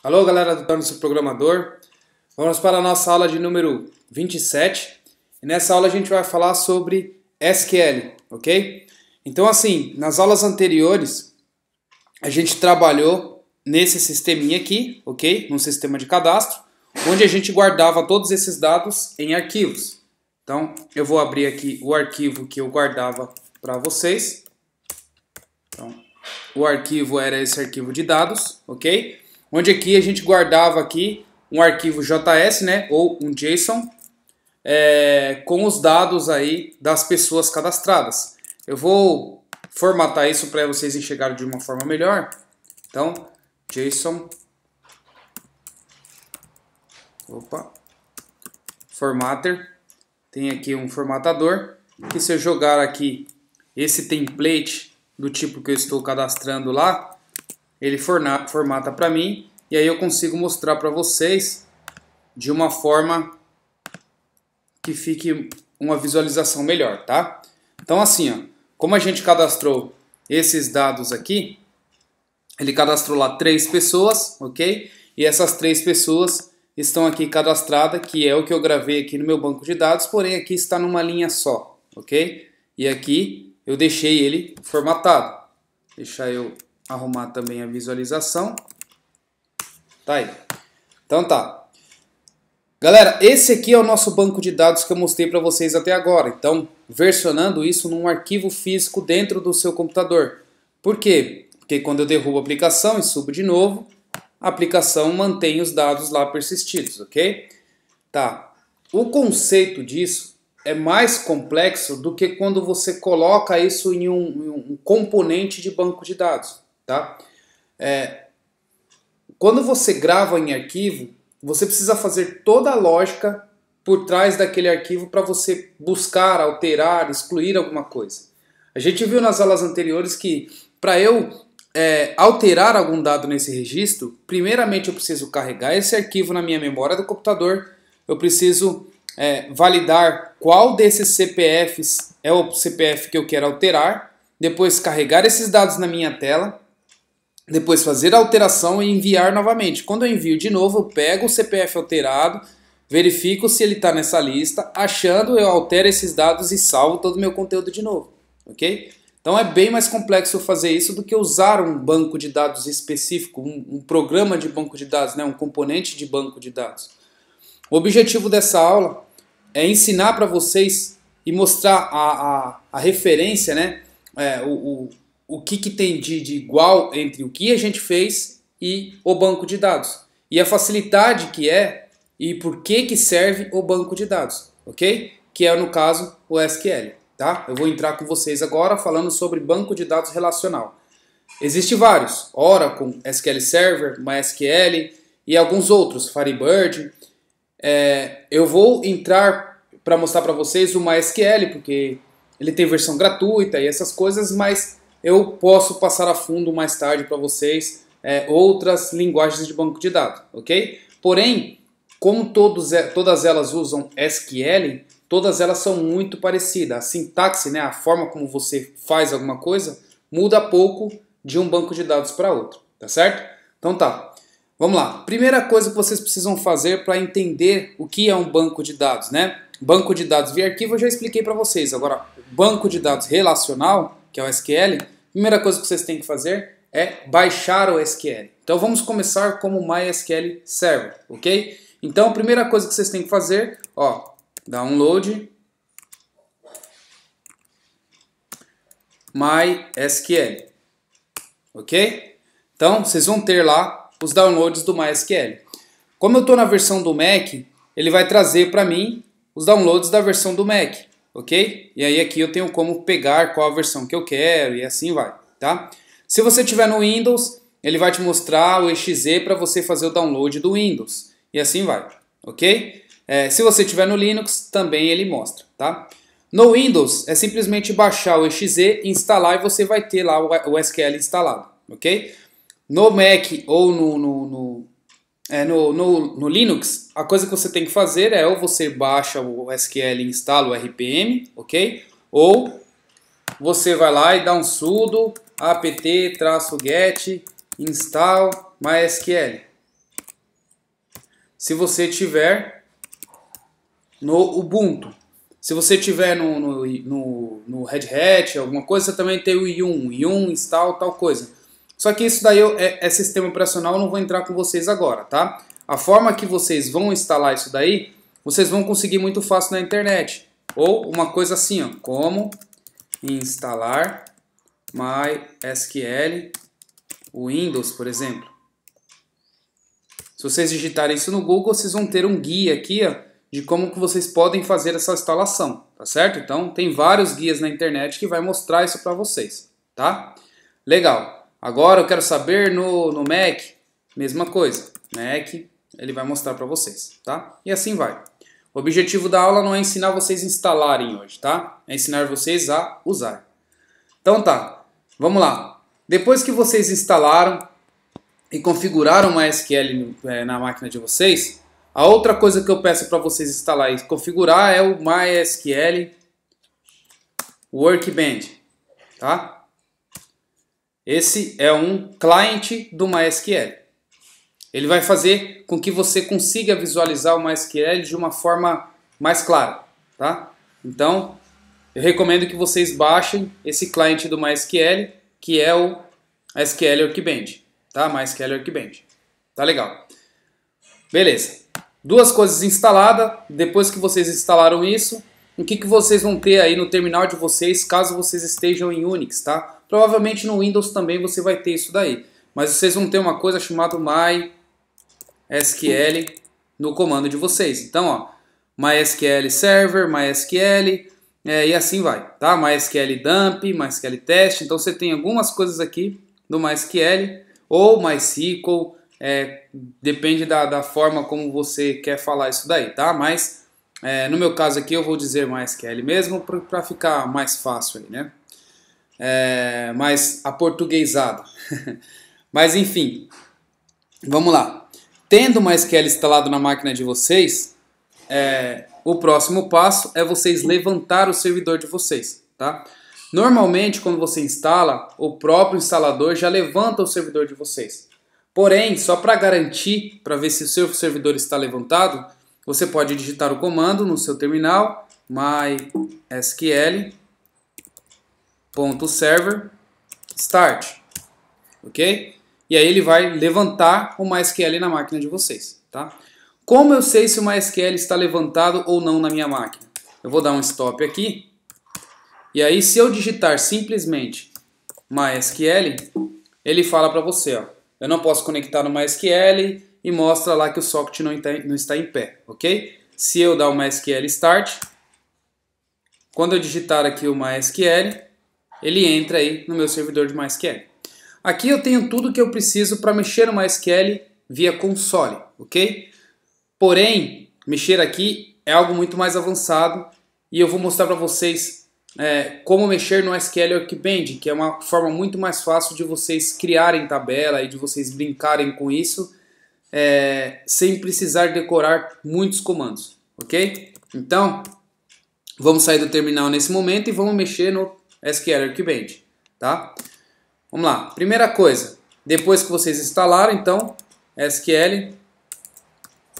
Alô, galera do Torno-se Programador. Vamos para a nossa aula de número 27. E nessa aula a gente vai falar sobre SQL, ok? Então, assim, nas aulas anteriores, a gente trabalhou nesse sisteminha aqui, ok? Num sistema de cadastro, onde a gente guardava todos esses dados em arquivos. Então, eu vou abrir aqui o arquivo que eu guardava para vocês. Então, o arquivo era esse arquivo de dados, ok? Onde aqui a gente guardava aqui um arquivo JS, né, ou um JSON, é, com os dados aí das pessoas cadastradas. Eu vou formatar isso para vocês enxergarem de uma forma melhor. Então, JSON, opa, formatter, tem aqui um formatador, que se eu jogar aqui esse template do tipo que eu estou cadastrando lá, ele formata para mim e aí eu consigo mostrar para vocês de uma forma que fique uma visualização melhor, tá? Então assim, ó, como a gente cadastrou esses dados aqui, ele cadastrou lá três pessoas, ok? E essas três pessoas estão aqui cadastradas, que é o que eu gravei aqui no meu banco de dados, porém aqui está numa linha só, ok? E aqui eu deixei ele formatado. Deixar eu arrumar também a visualização. Tá aí. Então tá. Galera, esse aqui é o nosso banco de dados que eu mostrei para vocês até agora. Então, versionando isso num arquivo físico dentro do seu computador. Por quê? Porque quando eu derrubo a aplicação e subo de novo, a aplicação mantém os dados lá persistidos, ok? Tá. O conceito disso é mais complexo do que quando você coloca isso em um, um componente de banco de dados, tá? É, quando você grava em arquivo, você precisa fazer toda a lógica por trás daquele arquivo para você buscar, alterar, excluir alguma coisa. A gente viu nas aulas anteriores que para eu é, alterar algum dado nesse registro, primeiramente eu preciso carregar esse arquivo na minha memória do computador, eu preciso é, validar qual desses CPFs é o CPF que eu quero alterar, depois carregar esses dados na minha tela, depois fazer a alteração e enviar novamente. Quando eu envio de novo, eu pego o CPF alterado, verifico se ele está nessa lista, achando eu altero esses dados e salvo todo o meu conteúdo de novo, ok? Então é bem mais complexo fazer isso do que usar um banco de dados específico, um, um programa de banco de dados, né, um componente de banco de dados. O objetivo dessa aula é ensinar para vocês e mostrar a, a, a referência, né? É, o, o, o que, que tem de, de igual entre o que a gente fez e o banco de dados. E a facilidade que é e por que, que serve o banco de dados, ok? Que é, no caso, o SQL, tá? Eu vou entrar com vocês agora falando sobre banco de dados relacional. Existem vários, Oracle, SQL Server, MySQL e alguns outros, Firebird, é, eu vou entrar para mostrar para vocês o MySQL, porque ele tem versão gratuita e essas coisas, mas eu posso passar a fundo mais tarde para vocês é, outras linguagens de banco de dados, ok? Porém, como todos, todas elas usam SQL, todas elas são muito parecidas. A sintaxe, né, a forma como você faz alguma coisa, muda pouco de um banco de dados para outro, tá certo? Então tá. Vamos lá. Primeira coisa que vocês precisam fazer para entender o que é um banco de dados, né? Banco de dados via arquivo eu já expliquei para vocês. Agora, banco de dados relacional, que é o SQL, primeira coisa que vocês têm que fazer é baixar o SQL. Então vamos começar como MySQL Server, ok? Então a primeira coisa que vocês têm que fazer, ó, download MySQL, ok? Então vocês vão ter lá os downloads do MySQL. Como eu estou na versão do Mac, ele vai trazer para mim os downloads da versão do Mac, ok? E aí aqui eu tenho como pegar qual a versão que eu quero e assim vai, tá? Se você tiver no Windows, ele vai te mostrar o exe para você fazer o download do Windows e assim vai, ok? É, se você tiver no Linux, também ele mostra, tá? No Windows, é simplesmente baixar o exe, instalar e você vai ter lá o SQL instalado, ok? No Mac ou no, no, no, é, no, no, no, Linux, a coisa que você tem que fazer é ou você baixa o SQL e instala o RPM, ok? Ou você vai lá e dá um sudo apt-get install MySQL, se você tiver no Ubuntu. Se você tiver no, no, no, no Red Hat, alguma coisa, você também tem o Yum, Yum install, tal coisa. Só que isso daí é, é sistema operacional, eu não vou entrar com vocês agora, tá? A forma que vocês vão instalar isso daí, vocês vão conseguir muito fácil na internet. Ou uma coisa assim, ó, como instalar MySQL Windows, por exemplo. Se vocês digitarem isso no Google, vocês vão ter um guia aqui ó, de como que vocês podem fazer essa instalação, tá certo? Então, tem vários guias na internet que vai mostrar isso para vocês, tá? Legal. Agora eu quero saber no, no Mac, mesma coisa. Mac, ele vai mostrar para vocês, tá? E assim vai. O objetivo da aula não é ensinar vocês a instalarem hoje, tá? É ensinar vocês a usar. Então tá, vamos lá. Depois que vocês instalaram e configuraram o MySQL é, na máquina de vocês, a outra coisa que eu peço para vocês instalar e configurar é o MySQL Workbench, tá? Esse é um cliente do MySQL. Ele vai fazer com que você consiga visualizar o MySQL de uma forma mais clara, tá? Então, eu recomendo que vocês baixem esse cliente do MySQL, que é o SQL Workbench, tá? MySQL Workbench. Tá legal. Beleza. Duas coisas instaladas. Depois que vocês instalaram isso, o que, que vocês vão ter aí no terminal de vocês, caso vocês estejam em Unix, tá? Provavelmente no Windows também você vai ter isso daí. Mas vocês vão ter uma coisa chamada MySQL no comando de vocês. Então, ó, MySQL Server, MySQL, é, e assim vai, tá? MySQL dump, MySQL test, então você tem algumas coisas aqui do MySQL ou MySQL, é, depende da, da forma como você quer falar isso daí, tá? Mas é, no meu caso aqui eu vou dizer MySQL mesmo para ficar mais fácil aí, né? É, mais aportuguesado. Mas enfim, vamos lá. Tendo MySQL instalado na máquina de vocês, é, o próximo passo é vocês levantar o servidor de vocês, tá? Normalmente, quando você instala, o próprio instalador já levanta o servidor de vocês. Porém, só para garantir, para ver se o seu servidor está levantado, você pode digitar o comando no seu terminal mysql.server start, ok? E aí ele vai levantar o MySQL na máquina de vocês, tá? Como eu sei se o MySQL está levantado ou não na minha máquina? Eu vou dar um stop aqui. E aí, se eu digitar simplesmente MySQL, ele fala para você, ó, eu não posso conectar no MySQL e mostra lá que o socket não está, não está em pé, ok? Se eu dar o MySQL Start, quando eu digitar aqui o MySQL, ele entra aí no meu servidor de MySQL. Aqui eu tenho tudo que eu preciso para mexer no MySQL via console, ok? Porém, mexer aqui é algo muito mais avançado e eu vou mostrar para vocês é, como mexer no SQL Workbench, que é uma forma muito mais fácil de vocês criarem tabela e de vocês brincarem com isso é, sem precisar decorar muitos comandos, ok? Então, vamos sair do terminal nesse momento e vamos mexer no SQL Workbench, tá? Vamos lá, primeira coisa, depois que vocês instalaram, então, SQL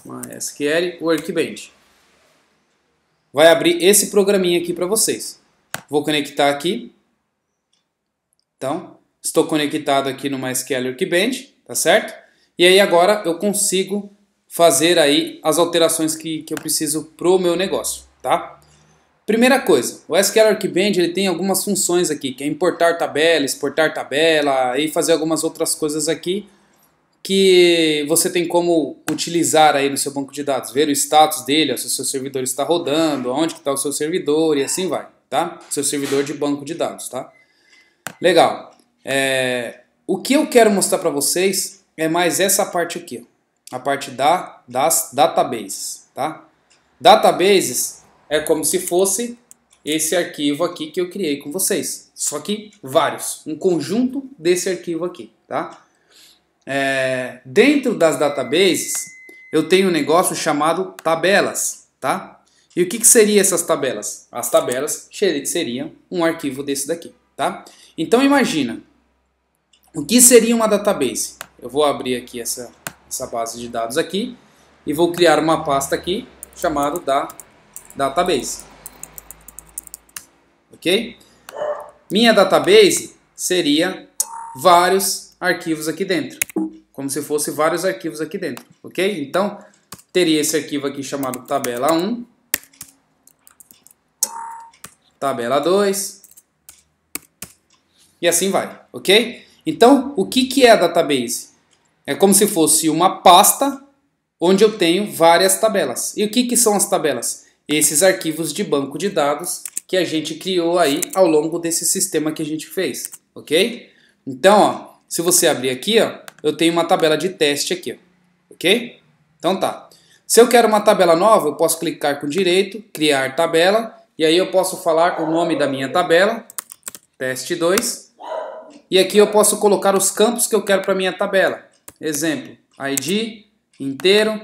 MySQL Workbench. Vai abrir esse programinha aqui para vocês. Vou conectar aqui. Então, estou conectado aqui no MySQL Workbench, tá certo? E aí agora eu consigo fazer aí as alterações que, que eu preciso pro meu negócio, tá? Primeira coisa, o SQL Workbench ele tem algumas funções aqui, que é importar tabela, exportar tabela e fazer algumas outras coisas aqui que você tem como utilizar aí no seu banco de dados, ver o status dele, se o seu servidor está rodando, onde está o seu servidor e assim vai, tá? Seu servidor de banco de dados, tá? Legal. É, o que eu quero mostrar para vocês é mais essa parte aqui, a parte da, das databases, tá? Databases é como se fosse esse arquivo aqui que eu criei com vocês, só que vários, um conjunto desse arquivo aqui, tá? é, dentro das databases, eu tenho um negócio chamado tabelas, tá? E o que, que seriam essas tabelas? As tabelas seriam um arquivo desse daqui, tá? Então imagina, o que seria uma database? Eu vou abrir aqui essa, essa base de dados aqui e vou criar uma pasta aqui chamada da database. Ok? Minha database seria vários arquivos aqui dentro, como se fosse vários arquivos aqui dentro, ok? Então, teria esse arquivo aqui chamado tabela 1, tabela 2, e assim vai, ok? Então, o que, que é a database? É como se fosse uma pasta onde eu tenho várias tabelas. E o que, que são as tabelas? Esses arquivos de banco de dados que a gente criou aí ao longo desse sistema que a gente fez, ok? Então, ó, se você abrir aqui, ó, eu tenho uma tabela de teste aqui, ó, ok? Então tá. Se eu quero uma tabela nova, eu posso clicar com direito, criar tabela, e aí eu posso falar o nome da minha tabela, teste 2, e aqui eu posso colocar os campos que eu quero para minha tabela. Exemplo, ID, inteiro,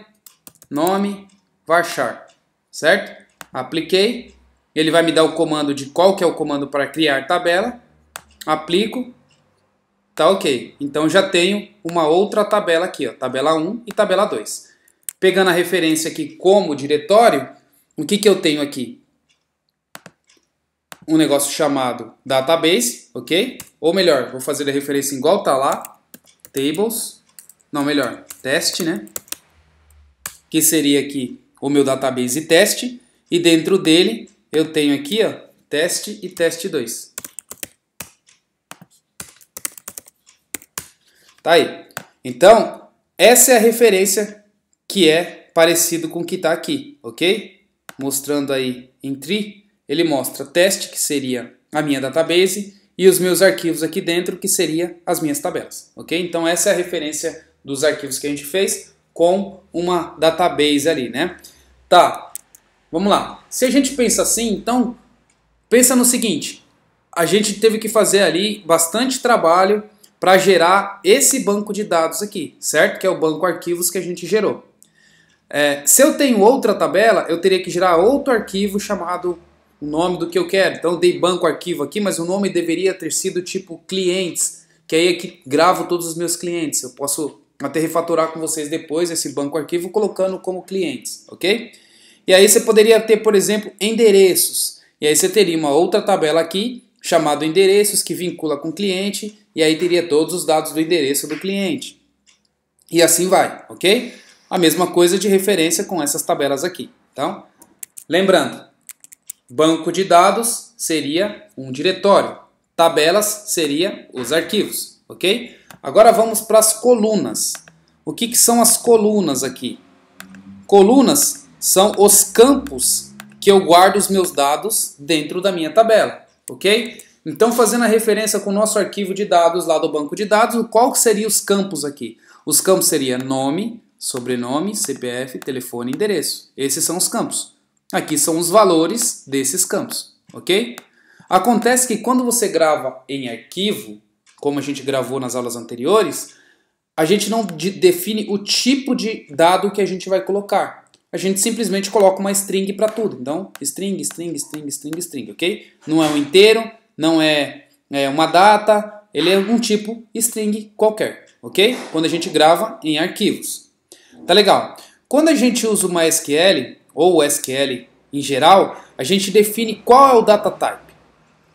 nome, varchar, certo? Apliquei, ele vai me dar o comando de qual que é o comando para criar tabela, aplico, tá ok. Então já tenho uma outra tabela aqui, ó, tabela 1 e tabela 2. Pegando a referência aqui como diretório, o que, que eu tenho aqui? Um negócio chamado database, ok? Ou melhor, vou fazer a referência igual tá lá, tables, não, melhor, teste, né? Que seria aqui o meu database teste, e dentro dele eu tenho aqui, ó, teste e teste 2. Tá aí. Então, essa é a referência que é parecido com o que está aqui, ok? Mostrando aí em tree, ele mostra teste, que seria a minha database, e os meus arquivos aqui dentro, que seria as minhas tabelas, ok? Então essa é a referência dos arquivos que a gente fez com uma database ali, né? Tá, vamos lá. Se a gente pensa assim, então, pensa no seguinte, a gente teve que fazer ali bastante trabalho para gerar esse banco de dados aqui, certo? Que é o banco arquivos que a gente gerou. É, se eu tenho outra tabela, eu teria que gerar outro arquivo chamado o nome do que eu quero. Então eu dei banco arquivo aqui, mas o nome deveria ter sido tipo clientes, que aí aqui é gravo todos os meus clientes. Eu posso até refatorar com vocês depois esse banco arquivo colocando como clientes, ok? E aí você poderia ter, por exemplo, endereços. E aí você teria uma outra tabela aqui chamado endereços que vincula com cliente e aí teria todos os dados do endereço do cliente. E assim vai, ok? A mesma coisa de referência com essas tabelas aqui. Então, lembrando, banco de dados seria um diretório, tabelas seria os arquivos, ok? Agora vamos para as colunas. O que, que são as colunas aqui? Colunas são os campos que eu guardo os meus dados dentro da minha tabela, ok? Então, fazendo a referência com o nosso arquivo de dados lá do banco de dados, qual seriam os campos aqui? Os campos seriam nome, sobrenome, CPF, telefone endereço. Esses são os campos. Aqui são os valores desses campos, ok? Acontece que quando você grava em arquivo, como a gente gravou nas aulas anteriores, a gente não define o tipo de dado que a gente vai colocar. A gente simplesmente coloca uma string para tudo. Então, string, string, string, string, string, ok? Não é um inteiro, não é, é uma data, ele é um tipo string qualquer, ok? Quando a gente grava em arquivos. Tá legal. Quando a gente usa uma SQL, ou SQL em geral, a gente define qual é o data type.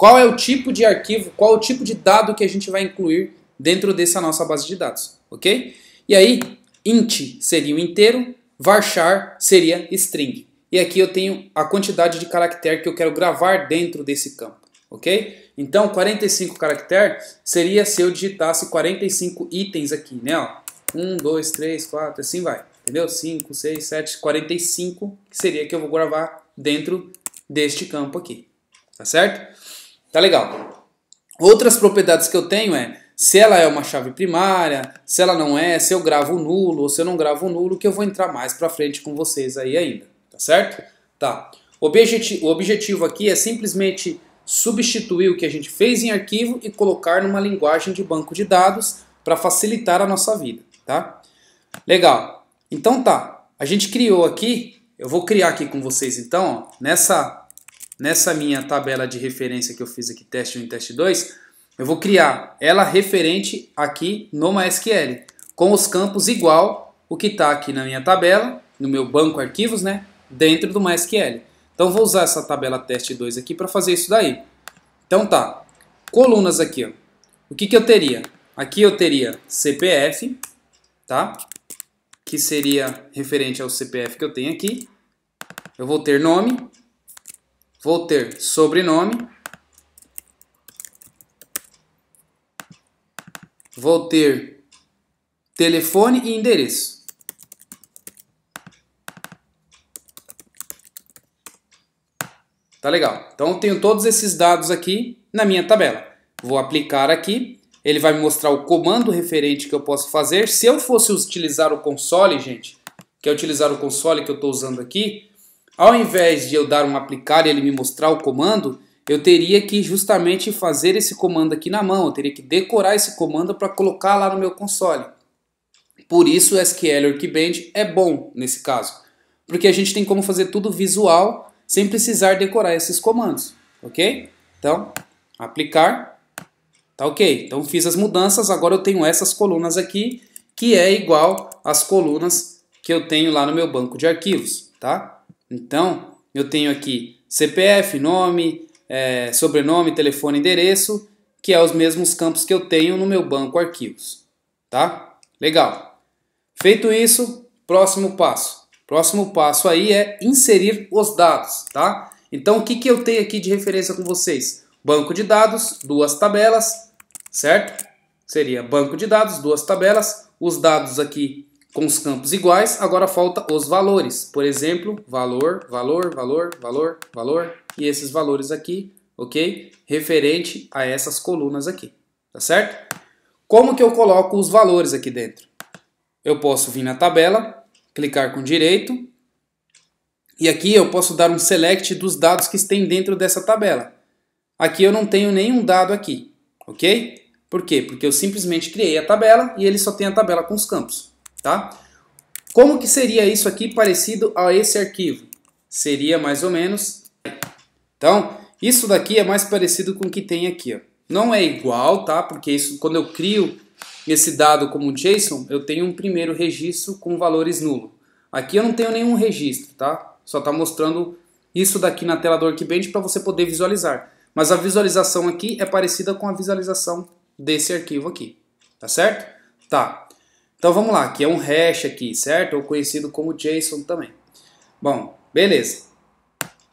Qual é o tipo de arquivo, qual é o tipo de dado que a gente vai incluir dentro dessa nossa base de dados, ok? E aí, int seria o inteiro, varchar seria string. E aqui eu tenho a quantidade de caractere que eu quero gravar dentro desse campo, ok? Então, 45 caracteres seria se eu digitasse 45 itens aqui, né? Ó. 1, 2, 3, 4, assim vai. Entendeu? 5, 6, 7, 45, que seria que eu vou gravar dentro deste campo aqui. Tá certo? Tá legal. Outras propriedades que eu tenho é se ela é uma chave primária, se ela não é, se eu gravo nulo ou se eu não gravo nulo, que eu vou entrar mais pra frente com vocês aí ainda. Tá certo? Tá. O objetivo, o objetivo aqui é simplesmente substituir o que a gente fez em arquivo e colocar numa linguagem de banco de dados para facilitar a nossa vida tá? Legal. Então tá, a gente criou aqui, eu vou criar aqui com vocês então, ó, nessa, nessa minha tabela de referência que eu fiz aqui, teste 1 e teste 2, eu vou criar ela referente aqui no MySQL, com os campos igual o que está aqui na minha tabela, no meu banco arquivos, né, dentro do MySQL. Então vou usar essa tabela teste 2 aqui para fazer isso daí. Então tá, colunas aqui, ó. O que, que eu teria? Aqui eu teria CPF, tá? Que seria referente ao CPF que eu tenho aqui. Eu vou ter nome, vou ter sobrenome, vou ter telefone e endereço. Tá legal. Então eu tenho todos esses dados aqui na minha tabela. Vou aplicar aqui. Ele vai me mostrar o comando referente que eu posso fazer. Se eu fosse utilizar o console, gente, que é utilizar o console que eu estou usando aqui, ao invés de eu dar um aplicar e ele me mostrar o comando, eu teria que justamente fazer esse comando aqui na mão. Eu teria que decorar esse comando para colocar lá no meu console. Por isso o SQL Workbench é bom nesse caso. Porque a gente tem como fazer tudo visual sem precisar decorar esses comandos, ok? Então, aplicar, tá ok. Então fiz as mudanças, agora eu tenho essas colunas aqui, que é igual às colunas que eu tenho lá no meu banco de arquivos, tá? Então, eu tenho aqui CPF, nome, é, sobrenome, telefone, endereço, que é os mesmos campos que eu tenho no meu banco arquivos, tá? Legal. Feito isso, próximo passo. Próximo passo aí é inserir os dados, tá? Então o que, que eu tenho aqui de referência com vocês? Banco de dados, duas tabelas, certo? Seria banco de dados, duas tabelas, os dados aqui com os campos iguais, agora falta os valores. Por exemplo, valor, valor, valor, valor, valor e esses valores aqui, ok? Referente a essas colunas aqui, tá certo? Como que eu coloco os valores aqui dentro? Eu posso vir na tabela, clicar com direito. E aqui eu posso dar um select dos dados que estão dentro dessa tabela. Aqui eu não tenho nenhum dado aqui, ok? Por quê? Porque eu simplesmente criei a tabela e ele só tem a tabela com os campos, tá? Como que seria isso aqui parecido a esse arquivo? Seria mais ou menos... Então, isso daqui é mais parecido com o que tem aqui, ó. Não é igual, tá? Porque isso, quando eu crio esse dado como JSON, eu tenho um primeiro registro com valores nulo. Aqui eu não tenho nenhum registro, tá? Só está mostrando isso daqui na tela do Workbench para você poder visualizar. Mas a visualização aqui é parecida com a visualização desse arquivo aqui, tá certo? Tá. Então vamos lá, aqui é um hash aqui, certo? Ou conhecido como JSON também. Bom, beleza.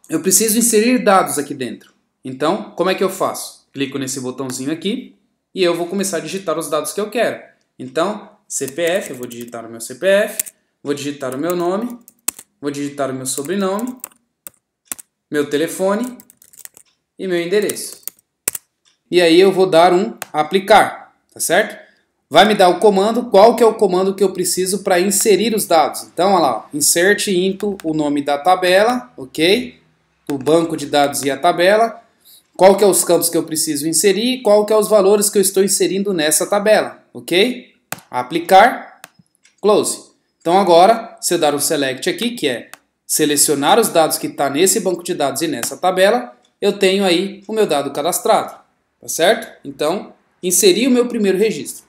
Eu preciso inserir dados aqui dentro. Então, como é que eu faço? Clico nesse botãozinho aqui e eu vou começar a digitar os dados que eu quero. Então, CPF, eu vou digitar o meu CPF, vou digitar o meu nome, vou digitar o meu sobrenome, meu telefone e meu endereço. E aí eu vou dar um aplicar, tá certo? Vai me dar o comando, qual que é o comando que eu preciso para inserir os dados. Então, olha lá, insert into o nome da tabela, ok? O banco de dados e a tabela qual que é os campos que eu preciso inserir qual que é os valores que eu estou inserindo nessa tabela, ok? Aplicar, close. Então agora, se eu dar um select aqui, que é selecionar os dados que está nesse banco de dados e nessa tabela, eu tenho aí o meu dado cadastrado, tá certo? Então, inseri o meu primeiro registro.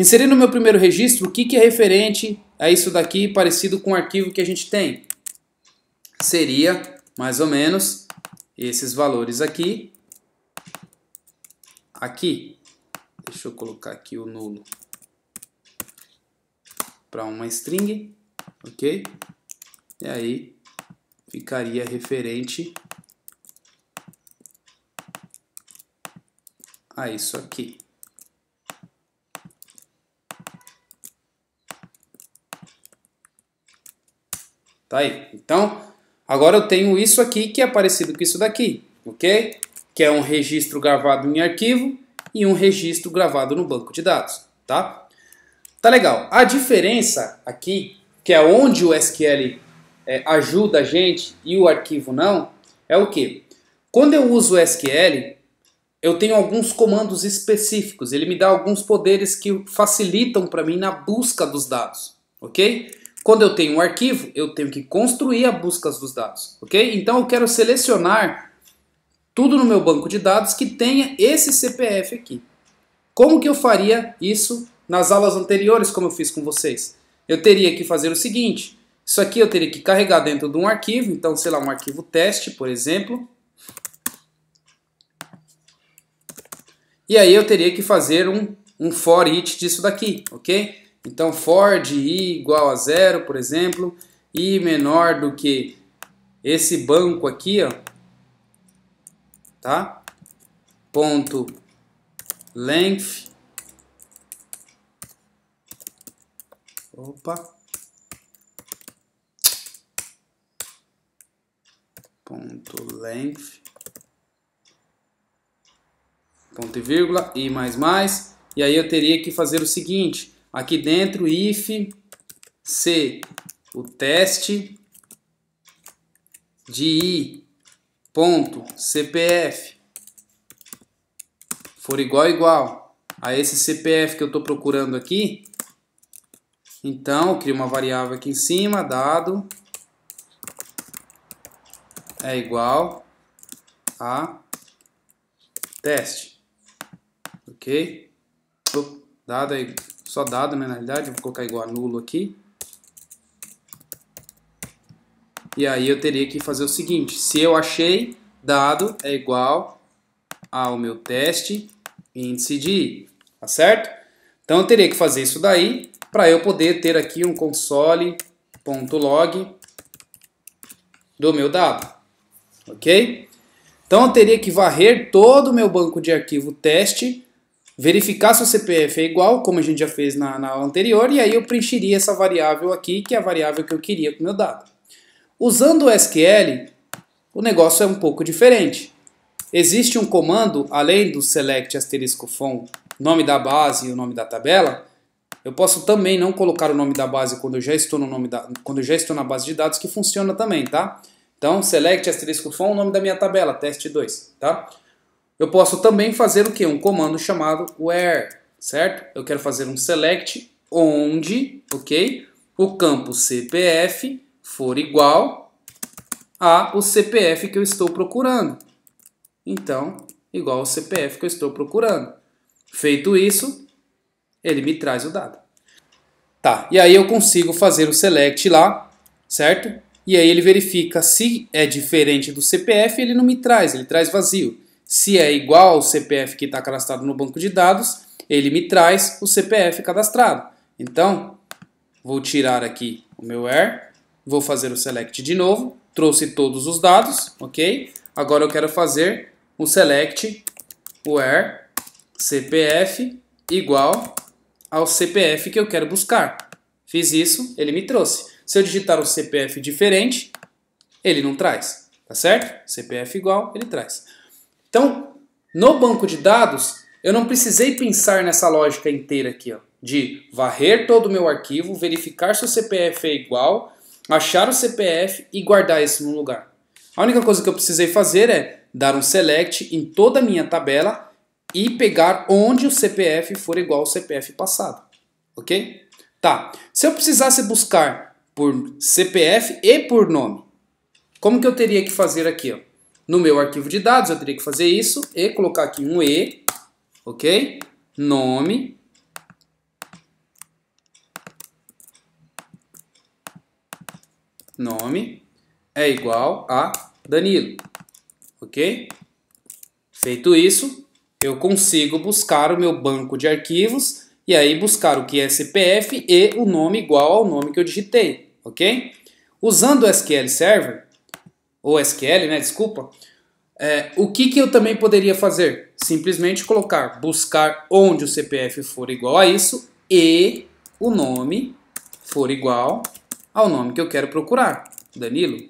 Inserir no meu primeiro registro, o que, que é referente a isso daqui parecido com o arquivo que a gente tem? Seria, mais ou menos, esses valores aqui, aqui. Deixa eu colocar aqui o nulo para uma string, ok? E aí ficaria referente a isso aqui. Tá aí. Então, Agora eu tenho isso aqui que é parecido com isso daqui, ok? Que é um registro gravado em arquivo e um registro gravado no banco de dados, tá? Tá legal. A diferença aqui, que é onde o SQL é, ajuda a gente e o arquivo não, é o que? Quando eu uso o SQL, eu tenho alguns comandos específicos. Ele me dá alguns poderes que facilitam para mim na busca dos dados, ok? Quando eu tenho um arquivo, eu tenho que construir a busca dos dados, ok? Então eu quero selecionar tudo no meu banco de dados que tenha esse CPF aqui. Como que eu faria isso nas aulas anteriores, como eu fiz com vocês? Eu teria que fazer o seguinte, Isso aqui eu teria que carregar dentro de um arquivo, então, sei lá, um arquivo teste, por exemplo. E aí eu teria que fazer um, um for each disso daqui, ok? Então for de i igual a zero, por exemplo, i menor do que esse banco aqui, ó, tá? Ponto length, opa, ponto length, ponto e vírgula, e mais mais, e aí eu teria que fazer o seguinte, aqui dentro if se o teste de i ponto CPF for igual igual a esse CPF que eu estou procurando aqui, então eu crio uma variável aqui em cima, dado é igual a teste, ok? Dado aí, só dado né, na realidade, vou colocar igual a nulo aqui. E aí eu teria que fazer o seguinte, se eu achei dado é igual ao meu teste índice de i, tá certo? Então eu teria que fazer isso daí para eu poder ter aqui um console.log do meu dado, ok? Então eu teria que varrer todo o meu banco de arquivo teste, verificar se o CPF é igual, como a gente já fez na, na anterior, e aí eu preencheria essa variável aqui, que é a variável que eu queria com o meu dado. Usando o SQL, o negócio é um pouco diferente. Existe um comando, além do select asterisco from, nome da base e o nome da tabela, eu posso também não colocar o nome da base quando eu já estou no nome da, quando eu já estou na base de dados, que funciona também, tá? Então, select asterisco from, o nome da minha tabela, teste 2, tá? Eu posso também fazer o que? Um comando chamado where, certo? Eu quero fazer um select onde, ok? O campo CPF for igual a o CPF que eu estou procurando. Então, igual ao CPF que eu estou procurando. Feito isso, ele me traz o dado. Tá, e aí eu consigo fazer o select lá, certo? E aí ele verifica se é diferente do CPF, ele não me traz, ele traz vazio. Se é igual ao CPF que está cadastrado no banco de dados, ele me traz o CPF cadastrado. Então, vou tirar aqui o meu where Vou fazer o select de novo. Trouxe todos os dados, ok? Agora eu quero fazer o select where CPF igual ao CPF que eu quero buscar. Fiz isso, ele me trouxe. Se eu digitar o CPF diferente, ele não traz, tá certo? CPF igual, ele traz. Então, no banco de dados, eu não precisei pensar nessa lógica inteira aqui, ó, de varrer todo o meu arquivo, verificar se o CPF é igual, achar o CPF e guardar esse no lugar. A única coisa que eu precisei fazer é dar um select em toda a minha tabela e pegar onde o CPF for igual ao CPF passado. Ok? Tá. Se eu precisasse buscar por CPF e por nome, como que eu teria que fazer aqui? Ó? No meu arquivo de dados eu teria que fazer isso e colocar aqui um E, ok? Nome nome é igual a Danilo, ok? Feito isso, eu consigo buscar o meu banco de arquivos e aí buscar o que é CPF e o nome igual ao nome que eu digitei, ok? Usando o SQL Server, ou SQL, né, desculpa, é, o que, que eu também poderia fazer? Simplesmente colocar buscar onde o CPF for igual a isso e o nome for igual ao nome que eu quero procurar, Danilo.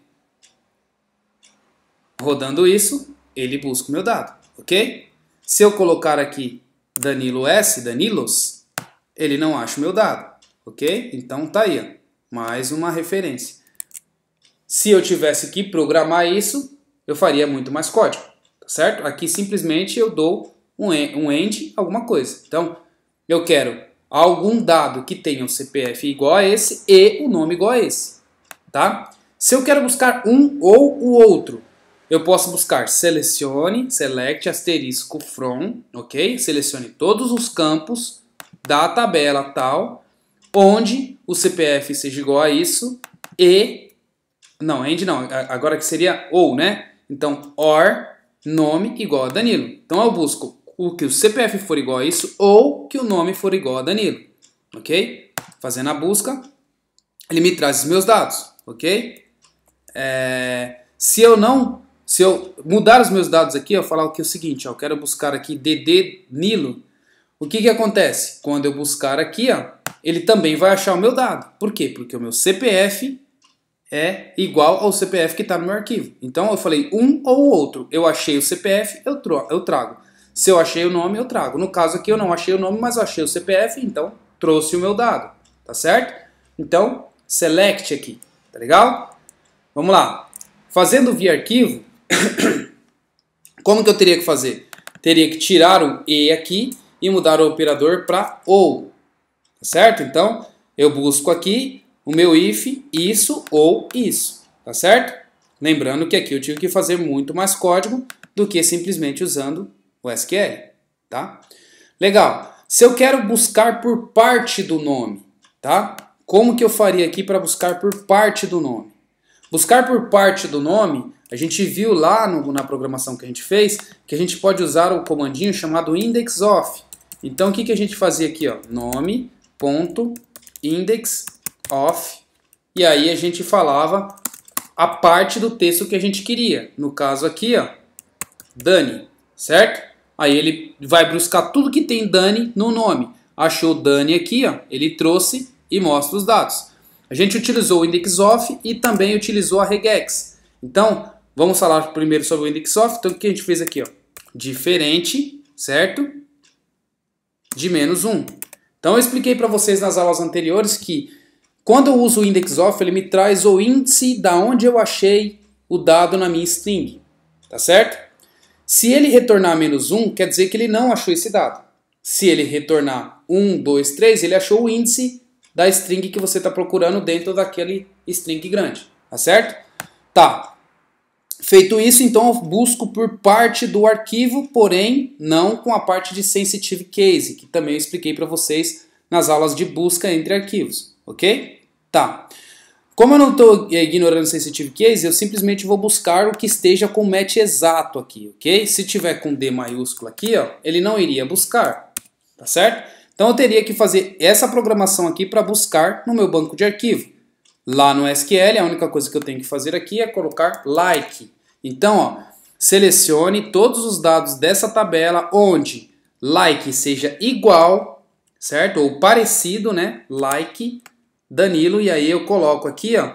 Rodando isso, ele busca o meu dado, ok? Se eu colocar aqui Danilo S, Danilos, ele não acha o meu dado, ok? Então tá aí, ó, mais uma referência. Se eu tivesse que programar isso, eu faria muito mais código, tá certo? Aqui simplesmente eu dou um end alguma coisa. Então, eu quero algum dado que tenha o CPF igual a esse e o nome igual a esse, tá? Se eu quero buscar um ou o outro, eu posso buscar selecione, select asterisco from, ok? Selecione todos os campos da tabela tal, onde o CPF seja igual a isso e não, and não, agora que seria ou, né? Então, or nome igual a Danilo. Então eu busco o que o CPF for igual a isso ou que o nome for igual a Danilo, ok? Fazendo a busca, ele me traz os meus dados, ok? É, se eu não, se eu mudar os meus dados aqui, eu falar é o seguinte, ó, eu quero buscar aqui DD Nilo, o que que acontece? Quando eu buscar aqui, ó, ele também vai achar o meu dado. Por quê? Porque o meu CPF é igual ao CPF que está no meu arquivo. Então eu falei um ou outro. Eu achei o CPF, eu, eu trago. Se eu achei o nome, eu trago. No caso aqui eu não achei o nome, mas eu achei o CPF, então trouxe o meu dado. Tá certo? Então, select aqui. Tá legal? Vamos lá. Fazendo via arquivo, como que eu teria que fazer? Teria que tirar o E aqui e mudar o operador para OU. Tá certo? Então, eu busco aqui o meu if isso ou isso, tá certo? Lembrando que aqui eu tive que fazer muito mais código do que simplesmente usando o SQL, tá? Legal. Se eu quero buscar por parte do nome, tá? Como que eu faria aqui para buscar por parte do nome? Buscar por parte do nome, a gente viu lá no, na programação que a gente fez, que a gente pode usar o comandinho chamado indexOf. Então o que, que a gente fazia aqui? Ó? Off, e aí a gente falava a parte do texto que a gente queria. No caso aqui, ó, Dani, certo? Aí ele vai buscar tudo que tem Dani no nome. Achou Dani aqui, ó, ele trouxe e mostra os dados. A gente utilizou o index off e também utilizou a regex. Então, vamos falar primeiro sobre o index off. Então, o que a gente fez aqui? Ó? Diferente, certo? De menos 1. Então, eu expliquei para vocês nas aulas anteriores que quando eu uso o index of, ele me traz o índice da onde eu achei o dado na minha string, tá certo? Se ele retornar menos 1, quer dizer que ele não achou esse dado. Se ele retornar 1, 2, 3, ele achou o índice da string que você está procurando dentro daquele string grande, tá certo? Tá. Feito isso, então eu busco por parte do arquivo, porém não com a parte de sensitive case, que também eu expliquei para vocês nas aulas de busca entre arquivos, ok? Tá. Como eu não estou eh, ignorando sensitive case, eu simplesmente vou buscar o que esteja com match exato aqui, ok? Se tiver com D maiúsculo aqui, ó, ele não iria buscar, tá certo? Então eu teria que fazer essa programação aqui para buscar no meu banco de arquivo. Lá no SQL, a única coisa que eu tenho que fazer aqui é colocar like. Então, ó, selecione todos os dados dessa tabela onde like seja igual, certo? Ou parecido, né? Like Danilo, e aí eu coloco aqui, ó,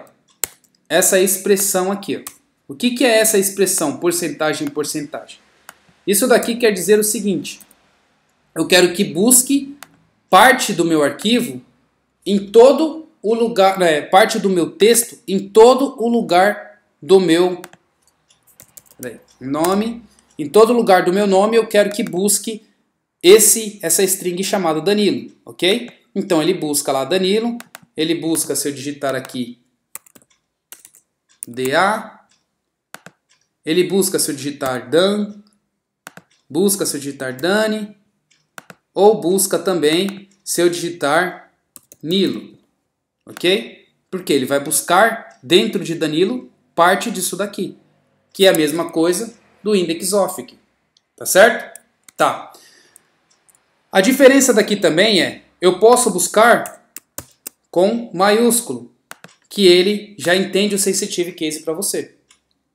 essa expressão aqui. Ó. O que, que é essa expressão, porcentagem em porcentagem? Isso daqui quer dizer o seguinte, eu quero que busque parte do meu arquivo em todo o lugar, né, parte do meu texto em todo o lugar do meu nome, em todo lugar do meu nome eu quero que busque esse essa string chamada Danilo, ok? Então ele busca lá Danilo, ele busca, se eu digitar aqui DA, ele busca se eu digitar Dan, busca se eu digitar Dani, ou busca também se eu digitar Nilo, ok? Porque ele vai buscar dentro de Danilo parte disso daqui, que é a mesma coisa do index of aqui, tá certo? Tá. A diferença daqui também é, eu posso buscar com maiúsculo, que ele já entende o sensitive case para você.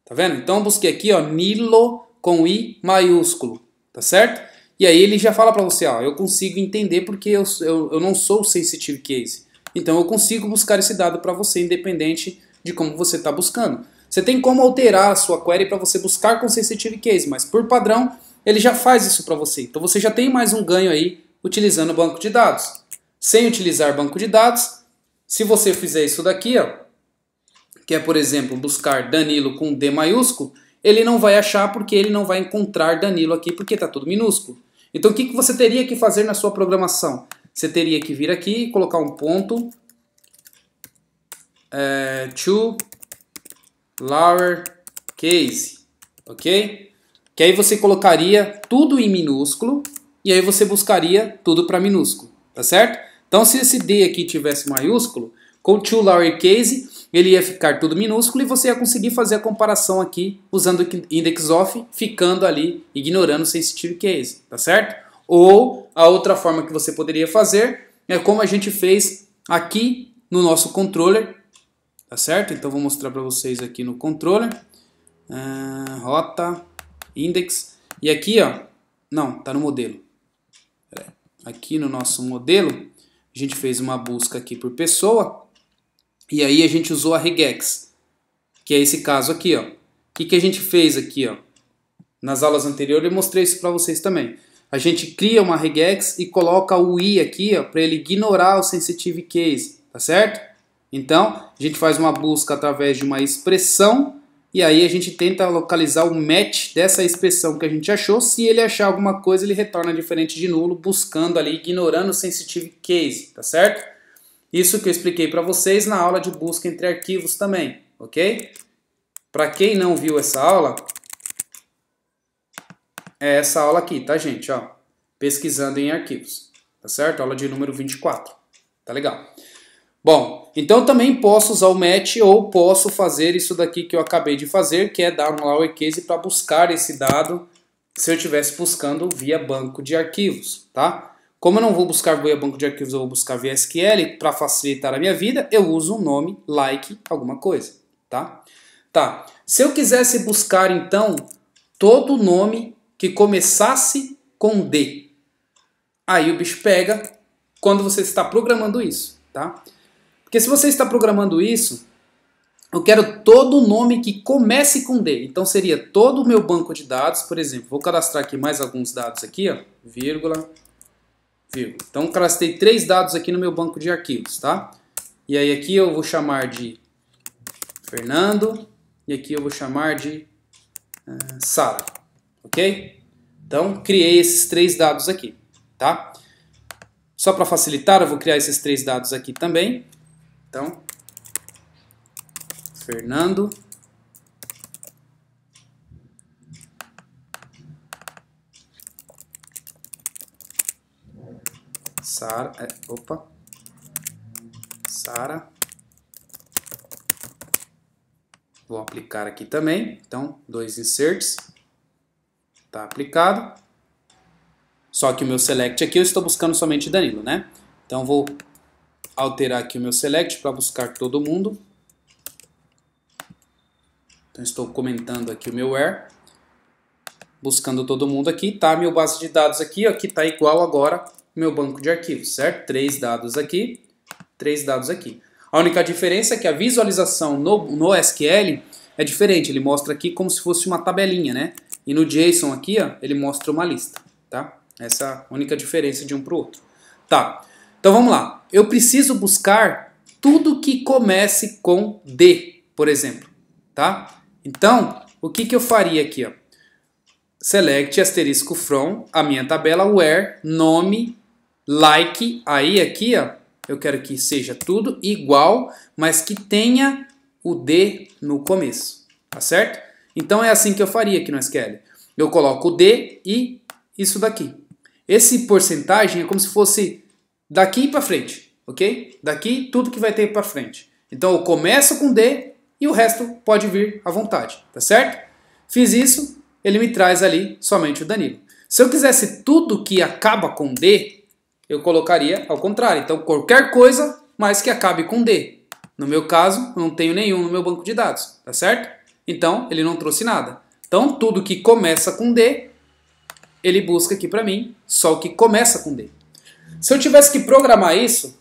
Tá vendo? Então eu busquei aqui, ó, Nilo com i maiúsculo, tá certo? E aí ele já fala para você, ó, eu consigo entender porque eu, eu, eu não sou sensitive case. Então eu consigo buscar esse dado para você, independente de como você está buscando. Você tem como alterar a sua query para você buscar com sensitive case, mas por padrão ele já faz isso para você. Então você já tem mais um ganho aí utilizando o banco de dados. Sem utilizar banco de dados, se você fizer isso daqui, ó, que é, por exemplo, buscar Danilo com D maiúsculo, ele não vai achar porque ele não vai encontrar Danilo aqui porque está tudo minúsculo. Então o que, que você teria que fazer na sua programação? Você teria que vir aqui e colocar um ponto é, to lower case, ok? Que aí você colocaria tudo em minúsculo e aí você buscaria tudo para minúsculo, tá certo? Então, se esse D aqui tivesse maiúsculo, com to lowercase, ele ia ficar tudo minúsculo e você ia conseguir fazer a comparação aqui usando index of, ficando ali, ignorando o sensitive case, tá certo? Ou a outra forma que você poderia fazer é como a gente fez aqui no nosso controller, tá certo? Então vou mostrar para vocês aqui no controller, uh, rota, index, e aqui ó, não, tá no modelo. Aqui no nosso modelo, a gente fez uma busca aqui por pessoa, e aí a gente usou a regex, que é esse caso aqui, ó. O que, que a gente fez aqui, ó? Nas aulas anteriores eu mostrei isso para vocês também. A gente cria uma regex e coloca o i aqui, para ele ignorar o sensitive case, tá certo? Então, a gente faz uma busca através de uma expressão e aí a gente tenta localizar o match dessa expressão que a gente achou. Se ele achar alguma coisa, ele retorna diferente de nulo, buscando ali, ignorando o sensitive case, tá certo? Isso que eu expliquei para vocês na aula de busca entre arquivos também, ok? Para quem não viu essa aula, é essa aula aqui, tá gente? Ó, pesquisando em arquivos, tá certo? Aula de número 24, tá legal? Bom, então também posso usar o match ou posso fazer isso daqui que eu acabei de fazer, que é dar um lowercase para buscar esse dado se eu estivesse buscando via banco de arquivos, tá? Como eu não vou buscar via banco de arquivos, eu vou buscar via SQL para facilitar a minha vida, eu uso um nome like alguma coisa, tá? Tá. Se eu quisesse buscar então todo nome que começasse com D, aí o bicho pega quando você está programando isso, tá? Porque se você está programando isso, eu quero todo nome que comece com D. Então seria todo o meu banco de dados, por exemplo, vou cadastrar aqui mais alguns dados aqui, ó, vírgula, vírgula. Então, cadastrei três dados aqui no meu banco de arquivos, tá? E aí aqui eu vou chamar de Fernando e aqui eu vou chamar de uh, Sara, ok? Então, criei esses três dados aqui, tá? Só para facilitar, eu vou criar esses três dados aqui também. Então, Fernando Sara, é, opa, Sara. Vou aplicar aqui também, então, dois inserts, tá aplicado. Só que o meu select aqui eu estou buscando somente Danilo, né? Então vou alterar aqui o meu select para buscar todo mundo. Então estou comentando aqui o meu where, buscando todo mundo aqui, tá? Meu base de dados aqui, ó, que tá igual agora meu banco de arquivos, certo? Três dados aqui, três dados aqui. A única diferença é que a visualização no, no SQL é diferente, ele mostra aqui como se fosse uma tabelinha, né? E no JSON aqui, ó, ele mostra uma lista, tá? Essa é a única diferença de um para o outro. Tá, então vamos lá. Eu preciso buscar tudo que comece com D, por exemplo, tá? Então, o que, que eu faria aqui, ó? Select asterisco from, a minha tabela where, nome like, aí aqui, ó, eu quero que seja tudo igual, mas que tenha o D no começo, tá certo? Então é assim que eu faria aqui no SQL. Eu coloco o D e isso daqui. Esse porcentagem é como se fosse daqui para frente, ok? Daqui tudo que vai ter para frente. Então eu começo com D e o resto pode vir à vontade, tá certo? Fiz isso, ele me traz ali somente o Danilo. Se eu quisesse tudo que acaba com D, eu colocaria ao contrário. Então, qualquer coisa, mas que acabe com D. No meu caso, não tenho nenhum no meu banco de dados, tá certo? Então, ele não trouxe nada. Então, tudo que começa com D, ele busca aqui para mim só o que começa com D. Se eu tivesse que programar isso,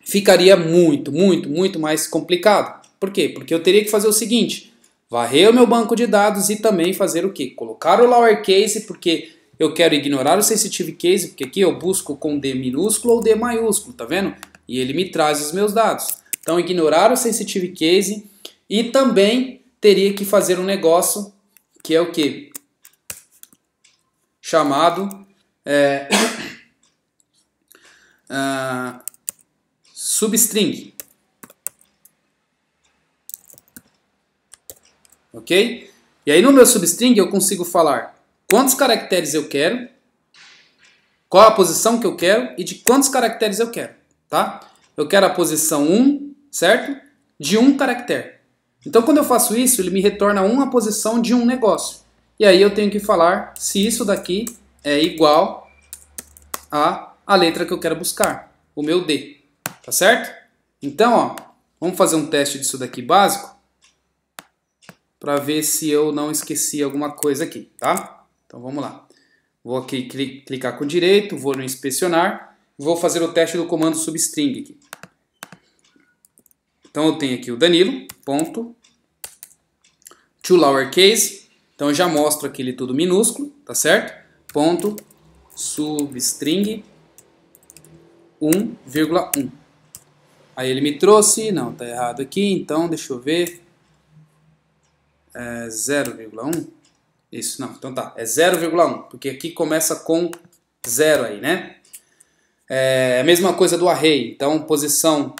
ficaria muito, muito, muito mais complicado. Por quê? Porque eu teria que fazer o seguinte, varrer o meu banco de dados e também fazer o quê? Colocar o lowercase, porque eu quero ignorar o sensitive case, porque aqui eu busco com D minúsculo ou D maiúsculo, tá vendo? E ele me traz os meus dados. Então, ignorar o sensitive case e também teria que fazer um negócio que é o que? Chamado é, substring. Ok? E aí no meu substring eu consigo falar quantos caracteres eu quero, qual a posição que eu quero e de quantos caracteres eu quero, tá? Eu quero a posição 1, certo? de um caractere. Então, quando eu faço isso, ele me retorna uma posição de um negócio. E aí eu tenho que falar se isso daqui é igual a a letra que eu quero buscar, o meu D. Tá certo? Então, ó, vamos fazer um teste disso daqui básico para ver se eu não esqueci alguma coisa aqui, tá? Então vamos lá. Vou aqui clicar com direito, vou no inspecionar, vou fazer o teste do comando substring aqui. Então eu tenho aqui o Danilo, ponto, to lowercase, então eu já mostro aquele tudo minúsculo, tá certo? Ponto, substring 1,1. Aí ele me trouxe, não, tá errado aqui, então deixa eu ver, é 0,1, isso, não, então tá, é 0,1, porque aqui começa com 0 aí, né? É a mesma coisa do array, então posição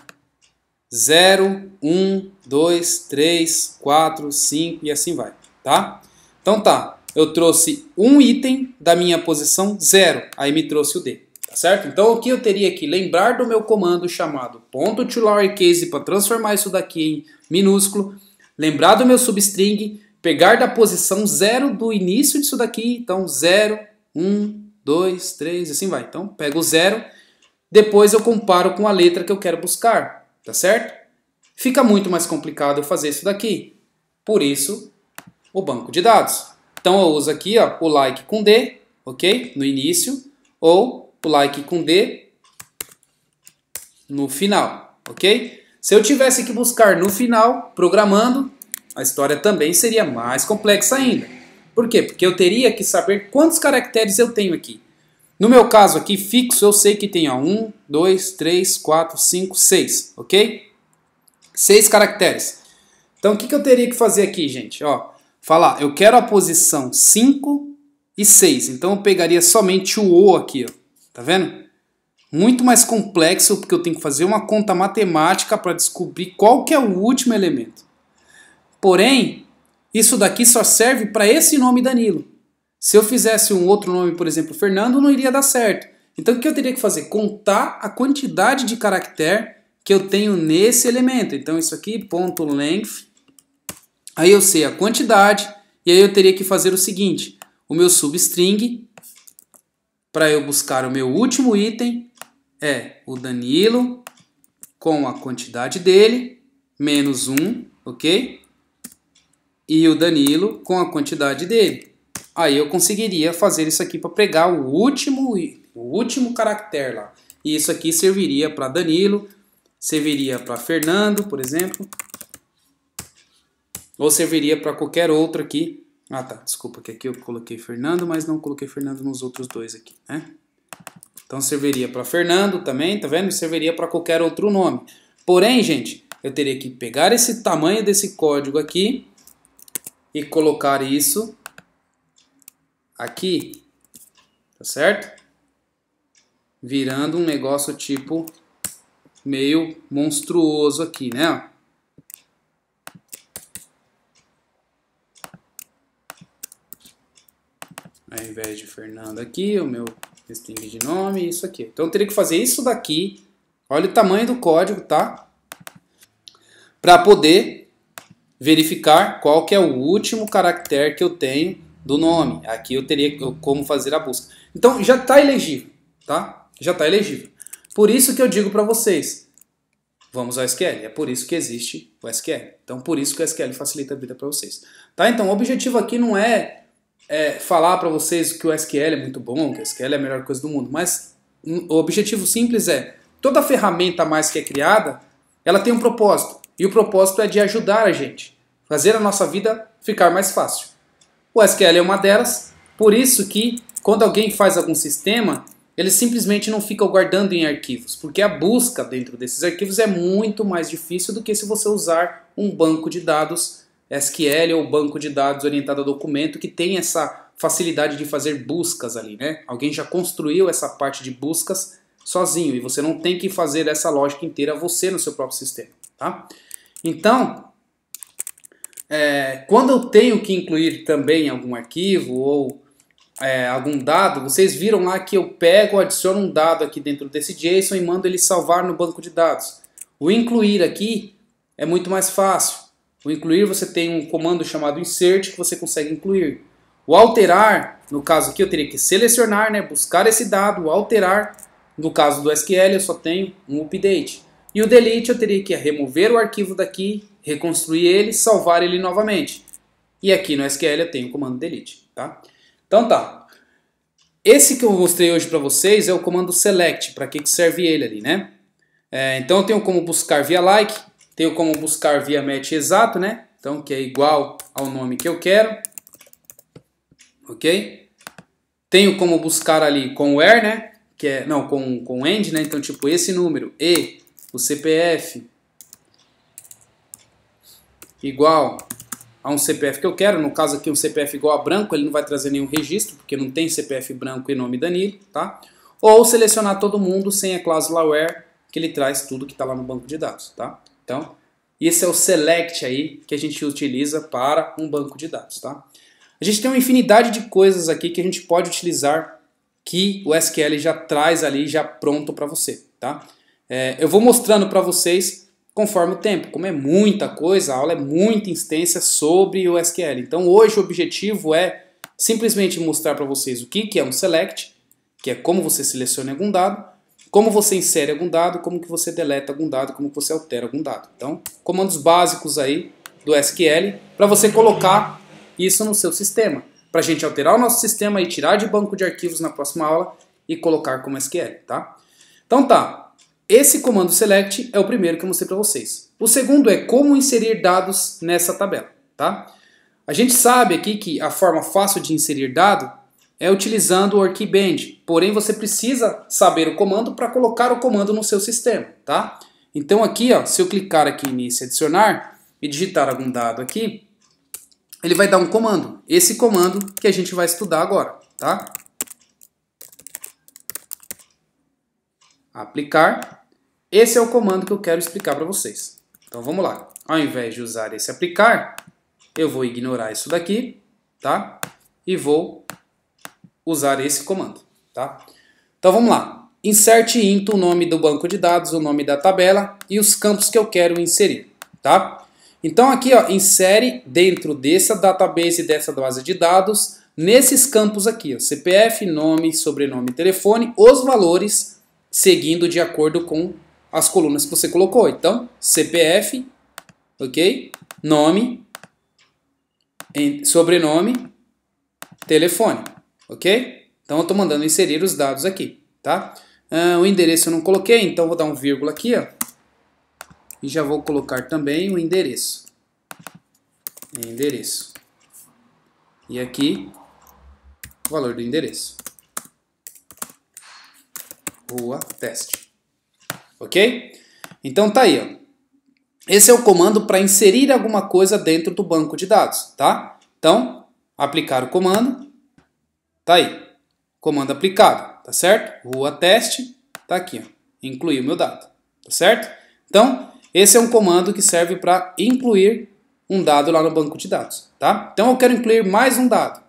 0, 1, 2, 3, 4, 5 e assim vai, tá? Então tá, eu trouxe um item da minha posição 0, aí me trouxe o D, certo? Então o que eu teria que lembrar do meu comando chamado ponto .to lowercase para transformar isso daqui em minúsculo, lembrar do meu substring, pegar da posição 0 do início disso daqui, então 0, 1, 2, 3, assim vai. Então pego o 0, depois eu comparo com a letra que eu quero buscar tá certo? Fica muito mais complicado eu fazer isso daqui. Por isso, o banco de dados. Então eu uso aqui ó, o like com D, ok? No início, ou o like com D no final, ok? Se eu tivesse que buscar no final, programando, a história também seria mais complexa ainda. Por quê? Porque eu teria que saber quantos caracteres eu tenho aqui. No meu caso aqui, fixo, eu sei que tem 1, 2, 3, 4, 5, 6, ok? 6 caracteres. Então, o que, que eu teria que fazer aqui, gente? Ó, falar, eu quero a posição 5 e 6. Então, eu pegaria somente o O aqui, ó. Tá vendo? Muito mais complexo, porque eu tenho que fazer uma conta matemática para descobrir qual que é o último elemento. Porém, isso daqui só serve para esse nome Danilo. Se eu fizesse um outro nome, por exemplo, Fernando, não iria dar certo. Então o que eu teria que fazer? Contar a quantidade de caractere que eu tenho nesse elemento. Então isso aqui, ponto length. Aí eu sei a quantidade e aí eu teria que fazer o seguinte: o meu substring para eu buscar o meu último item é o Danilo com a quantidade dele menos 1, ok? E o Danilo com a quantidade dele aí eu conseguiria fazer isso aqui para pegar o último, o último caractere lá. E isso aqui serviria para Danilo, serviria para Fernando, por exemplo, ou serviria para qualquer outro aqui. Ah tá, desculpa que aqui eu coloquei Fernando, mas não coloquei Fernando nos outros dois aqui, né? Então serviria para Fernando também, tá vendo? Serviria para qualquer outro nome. Porém, gente, eu teria que pegar esse tamanho desse código aqui e colocar isso aqui, tá certo? Virando um negócio tipo meio monstruoso aqui, né? Ao invés de Fernando aqui, o meu string de nome, isso aqui. Então eu teria que fazer isso daqui. Olha o tamanho do código, tá? Para poder verificar qual que é o último caractere que eu tenho do nome. Aqui eu teria como fazer a busca. Então já está elegível, tá? Já está elegível. Por isso que eu digo para vocês, vamos ao SQL. É por isso que existe o SQL. Então por isso que o SQL facilita a vida para vocês. Tá? Então o objetivo aqui não é, é falar para vocês que o SQL é muito bom, que o SQL é a melhor coisa do mundo, mas o objetivo simples é toda ferramenta a mais que é criada, ela tem um propósito. E o propósito é de ajudar a gente, fazer a nossa vida ficar mais fácil. O SQL é uma delas, por isso que quando alguém faz algum sistema, ele simplesmente não fica guardando em arquivos, porque a busca dentro desses arquivos é muito mais difícil do que se você usar um banco de dados SQL ou banco de dados orientado a documento que tem essa facilidade de fazer buscas ali, né? Alguém já construiu essa parte de buscas sozinho e você não tem que fazer essa lógica inteira você no seu próprio sistema, tá? Então, é, quando eu tenho que incluir também algum arquivo ou é, algum dado, vocês viram lá que eu pego, adiciono um dado aqui dentro desse JSON e mando ele salvar no banco de dados. O incluir aqui é muito mais fácil. O incluir você tem um comando chamado insert que você consegue incluir. O alterar, no caso aqui eu teria que selecionar, né, buscar esse dado, alterar. No caso do SQL eu só tenho um update. E o delete eu teria que remover o arquivo daqui, reconstruir ele, salvar ele novamente. E aqui no SQL eu tenho o comando delete, tá? Então tá. Esse que eu mostrei hoje para vocês é o comando select, para que, que serve ele ali, né? É, então eu tenho como buscar via like, tenho como buscar via match exato, né? Então que é igual ao nome que eu quero, ok? Tenho como buscar ali com where, né? Que é, não, com, com end, né? Então tipo esse número e o CPF igual a um CPF que eu quero, no caso aqui um CPF igual a branco, ele não vai trazer nenhum registro, porque não tem CPF branco e nome Danilo, tá? Ou selecionar todo mundo sem a cláusula where, que ele traz tudo que está lá no banco de dados, tá? Então, esse é o select aí que a gente utiliza para um banco de dados, tá? A gente tem uma infinidade de coisas aqui que a gente pode utilizar que o SQL já traz ali já pronto para você, tá? É, eu vou mostrando para vocês conforme o tempo. Como é muita coisa, a aula é muito extensa sobre o SQL. Então hoje o objetivo é simplesmente mostrar para vocês o que, que é um select, que é como você seleciona algum dado, como você insere algum dado, como que você deleta algum dado, como que você altera algum dado. Então, comandos básicos aí do SQL para você colocar isso no seu sistema. Para a gente alterar o nosso sistema e tirar de banco de arquivos na próxima aula e colocar como SQL, tá? Então tá, esse comando select é o primeiro que eu mostrei para vocês. O segundo é como inserir dados nessa tabela. Tá? A gente sabe aqui que a forma fácil de inserir dado é utilizando o Workbench, porém você precisa saber o comando para colocar o comando no seu sistema. Tá? Então aqui, ó, se eu clicar aqui em adicionar e digitar algum dado aqui, ele vai dar um comando. Esse comando que a gente vai estudar agora. Tá? aplicar. Esse é o comando que eu quero explicar para vocês. Então vamos lá. Ao invés de usar esse aplicar, eu vou ignorar isso daqui, tá? E vou usar esse comando, tá? Então vamos lá. Insert into o nome do banco de dados, o nome da tabela e os campos que eu quero inserir, tá? Então aqui, ó, insere dentro dessa database, dessa base de dados, nesses campos aqui, ó, CPF, nome, sobrenome, telefone, os valores seguindo de acordo com as colunas que você colocou. Então, CPF, ok? Nome, sobrenome, telefone, ok? Então, eu estou mandando inserir os dados aqui, tá? Ah, o endereço eu não coloquei, então vou dar um vírgula aqui, ó. E já vou colocar também o endereço. Endereço. E aqui, o valor do endereço rua teste. Ok? Então tá aí, ó. Esse é o comando para inserir alguma coisa dentro do banco de dados, tá? Então, aplicar o comando, tá aí. Comando aplicado, tá certo? Rua teste, tá aqui, ó. Incluir o meu dado, tá certo? Então, esse é um comando que serve para incluir um dado lá no banco de dados, tá? Então eu quero incluir mais um dado.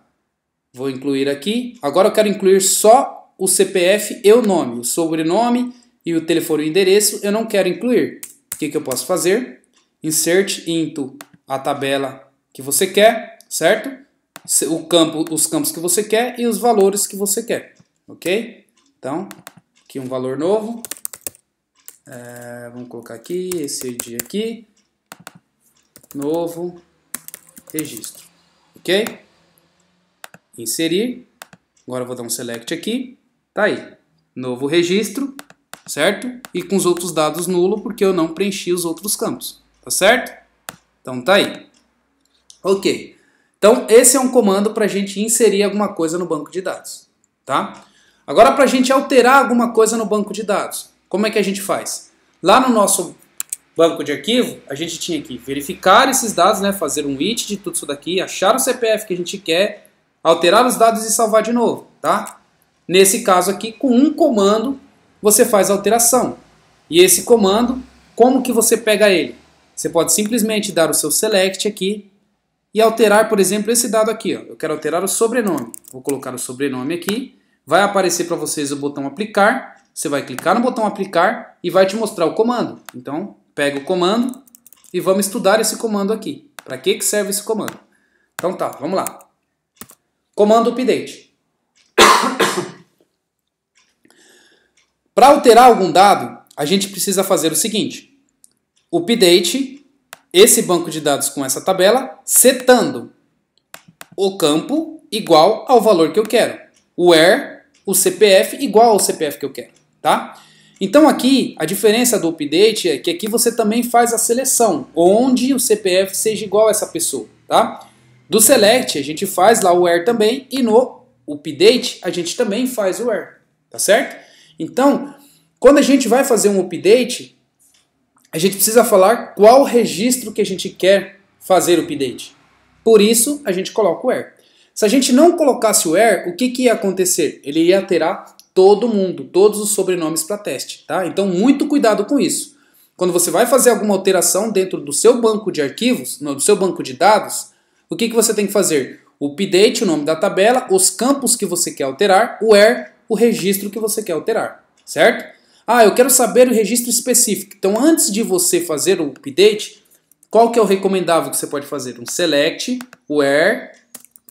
Vou incluir aqui. Agora eu quero incluir só o CPF e o nome, o sobrenome e o telefone e o endereço eu não quero incluir. O que, que eu posso fazer? Insert into a tabela que você quer, certo? O campo, os campos que você quer e os valores que você quer, ok? Então, aqui um valor novo. É, vamos colocar aqui, esse dia aqui. Novo registro, ok? Inserir. Agora vou dar um select aqui. Tá aí. Novo registro, certo? E com os outros dados nulo, porque eu não preenchi os outros campos. Tá certo? Então tá aí. Ok. Então esse é um comando para a gente inserir alguma coisa no banco de dados. Tá? Agora para a gente alterar alguma coisa no banco de dados, como é que a gente faz? Lá no nosso banco de arquivo, a gente tinha que verificar esses dados, né, fazer um it de tudo isso daqui, achar o CPF que a gente quer, alterar os dados e salvar de novo, tá? Nesse caso aqui, com um comando, você faz a alteração. E esse comando, como que você pega ele? Você pode simplesmente dar o seu select aqui e alterar, por exemplo, esse dado aqui. Ó. Eu quero alterar o sobrenome. Vou colocar o sobrenome aqui. Vai aparecer para vocês o botão aplicar. Você vai clicar no botão aplicar e vai te mostrar o comando. Então, pega o comando, e vamos estudar esse comando aqui. Para que, que serve esse comando? Então tá, vamos lá. Comando update. Para alterar algum dado, a gente precisa fazer o seguinte: update esse banco de dados com essa tabela, setando o campo igual ao valor que eu quero. Where o CPF igual ao CPF que eu quero, tá? Então aqui a diferença do update é que aqui você também faz a seleção, onde o CPF seja igual a essa pessoa, tá? Do select a gente faz lá o where também e no update a gente também faz o where, tá certo? Então, quando a gente vai fazer um update, a gente precisa falar qual registro que a gente quer fazer o update. Por isso, a gente coloca o where. Se a gente não colocasse o where, o que, que ia acontecer? Ele ia alterar todo mundo, todos os sobrenomes para teste. Tá? Então, muito cuidado com isso. Quando você vai fazer alguma alteração dentro do seu banco de arquivos, no, do seu banco de dados, o que, que você tem que fazer? O update, o nome da tabela, os campos que você quer alterar, o where, o registro que você quer alterar. Certo? Ah, eu quero saber o registro específico. Então, antes de você fazer o update, qual que é o recomendável que você pode fazer? Um select, where,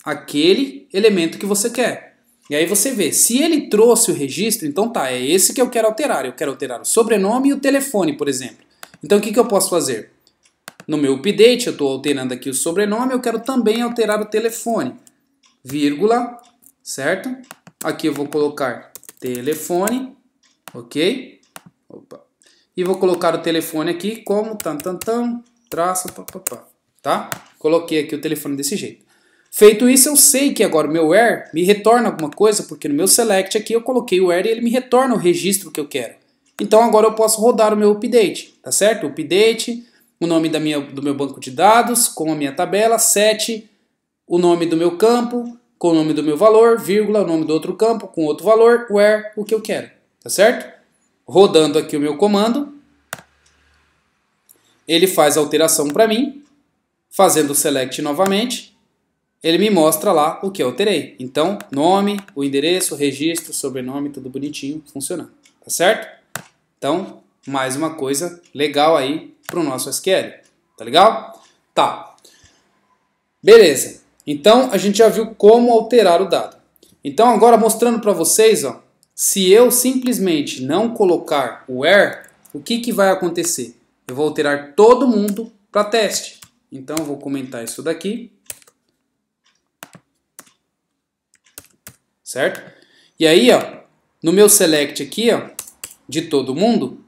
aquele elemento que você quer. E aí você vê, se ele trouxe o registro, então tá, é esse que eu quero alterar. Eu quero alterar o sobrenome e o telefone, por exemplo. Então o que, que eu posso fazer? No meu update, eu estou alterando aqui o sobrenome, eu quero também alterar o telefone. Vírgula, certo? Aqui eu vou colocar telefone ok? Opa. E vou colocar o telefone aqui como tan tan tan, traço, papapá, tá? Coloquei aqui o telefone desse jeito. Feito isso, eu sei que agora o meu where me retorna alguma coisa, porque no meu select aqui eu coloquei o where e ele me retorna o registro que eu quero. Então agora eu posso rodar o meu update, tá certo? Update, o nome da minha, do meu banco de dados, com a minha tabela, set, o nome do meu campo, com o nome do meu valor, vírgula, o nome do outro campo, com outro valor, where, o que eu quero tá certo? Rodando aqui o meu comando, ele faz a alteração para mim, fazendo o select novamente, ele me mostra lá o que eu alterei. Então, nome, o endereço, registro, sobrenome, tudo bonitinho, funcionando, tá certo? Então, mais uma coisa legal aí para o nosso SQL, tá legal? Tá. Beleza. Então, a gente já viu como alterar o dado. Então, agora mostrando para vocês, ó, se eu simplesmente não colocar o where, o que, que vai acontecer? Eu vou alterar todo mundo para teste. Então, eu vou comentar isso daqui. Certo? E aí, ó, no meu select aqui, ó, de todo mundo,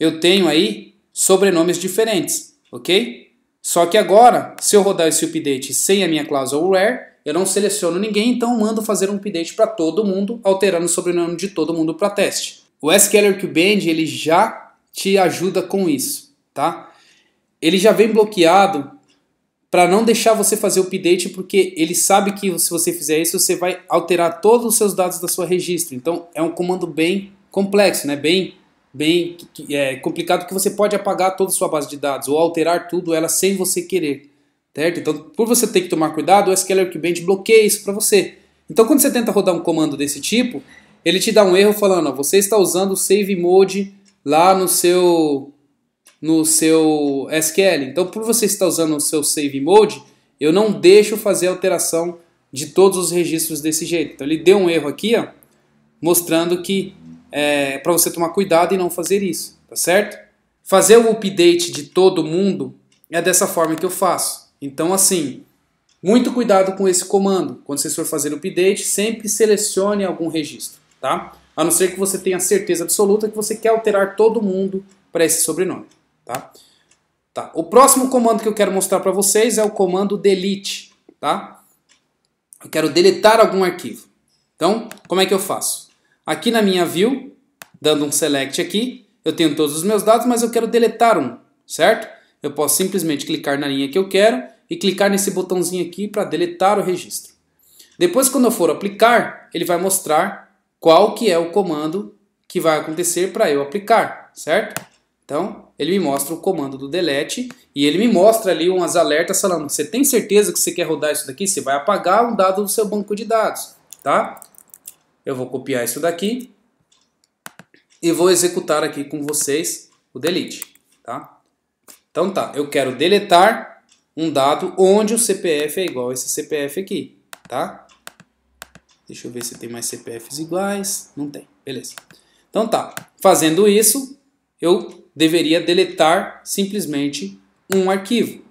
eu tenho aí sobrenomes diferentes, ok? Só que agora, se eu rodar esse update sem a minha cláusula where, eu não seleciono ninguém, então mando fazer um update para todo mundo, alterando o sobrenome de todo mundo para teste. O SQL Band ele já te ajuda com isso, tá? Ele já vem bloqueado para não deixar você fazer o update, porque ele sabe que se você fizer isso, você vai alterar todos os seus dados da sua registro. Então é um comando bem complexo, né? Bem, bem é, complicado que você pode apagar toda a sua base de dados ou alterar tudo ela sem você querer. Certo? Então, por você ter que tomar cuidado, o SQL Archibald bloqueia isso para você. Então, quando você tenta rodar um comando desse tipo, ele te dá um erro falando, ó, você está usando o save mode lá no seu no seu SQL. Então, por você estar usando o seu save mode, eu não deixo fazer alteração de todos os registros desse jeito. Então, ele deu um erro aqui, ó, mostrando que é para você tomar cuidado e não fazer isso, tá certo? Fazer o update de todo mundo é dessa forma que eu faço. Então, assim, muito cuidado com esse comando. Quando você for fazer o update, sempre selecione algum registro, tá? A não ser que você tenha certeza absoluta que você quer alterar todo mundo para esse sobrenome, tá? Tá. O próximo comando que eu quero mostrar para vocês é o comando delete, tá? Eu quero deletar algum arquivo. Então, como é que eu faço? Aqui na minha view, dando um select aqui, eu tenho todos os meus dados, mas eu quero deletar um, certo? Eu posso simplesmente clicar na linha que eu quero e clicar nesse botãozinho aqui para deletar o registro. Depois, quando eu for aplicar, ele vai mostrar qual que é o comando que vai acontecer para eu aplicar, certo? Então, ele me mostra o comando do delete e ele me mostra ali umas alertas falando, você tem certeza que você quer rodar isso daqui? Você vai apagar um dado do seu banco de dados, tá? Eu vou copiar isso daqui e vou executar aqui com vocês o delete? Então tá, eu quero deletar um dado onde o CPF é igual a esse CPF aqui, tá? Deixa eu ver se tem mais CPFs iguais. Não tem, beleza. Então tá, fazendo isso, eu deveria deletar simplesmente um arquivo.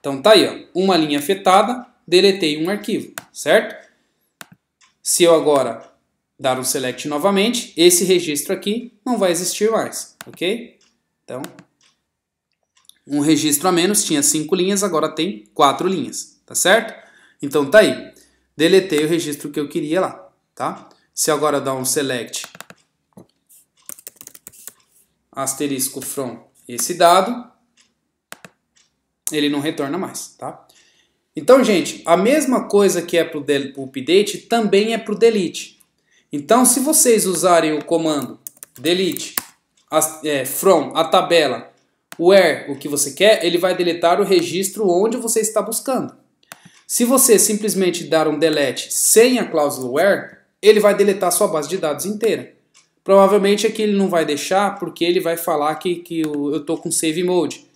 Então tá aí, ó, uma linha afetada, deletei um arquivo, certo? Se eu agora dar um select novamente, esse registro aqui não vai existir mais, ok? Então, um registro a menos, tinha cinco linhas, agora tem quatro linhas, tá certo? Então tá aí, deletei o registro que eu queria lá, tá? Se agora dar um select asterisco from esse dado, ele não retorna mais, tá? Então, gente, a mesma coisa que é para o update também é para o delete. Então, se vocês usarem o comando delete é, from a tabela where o que você quer, ele vai deletar o registro onde você está buscando. Se você simplesmente dar um delete sem a cláusula where, ele vai deletar sua base de dados inteira. Provavelmente aqui ele não vai deixar porque ele vai falar que, que eu estou com save mode.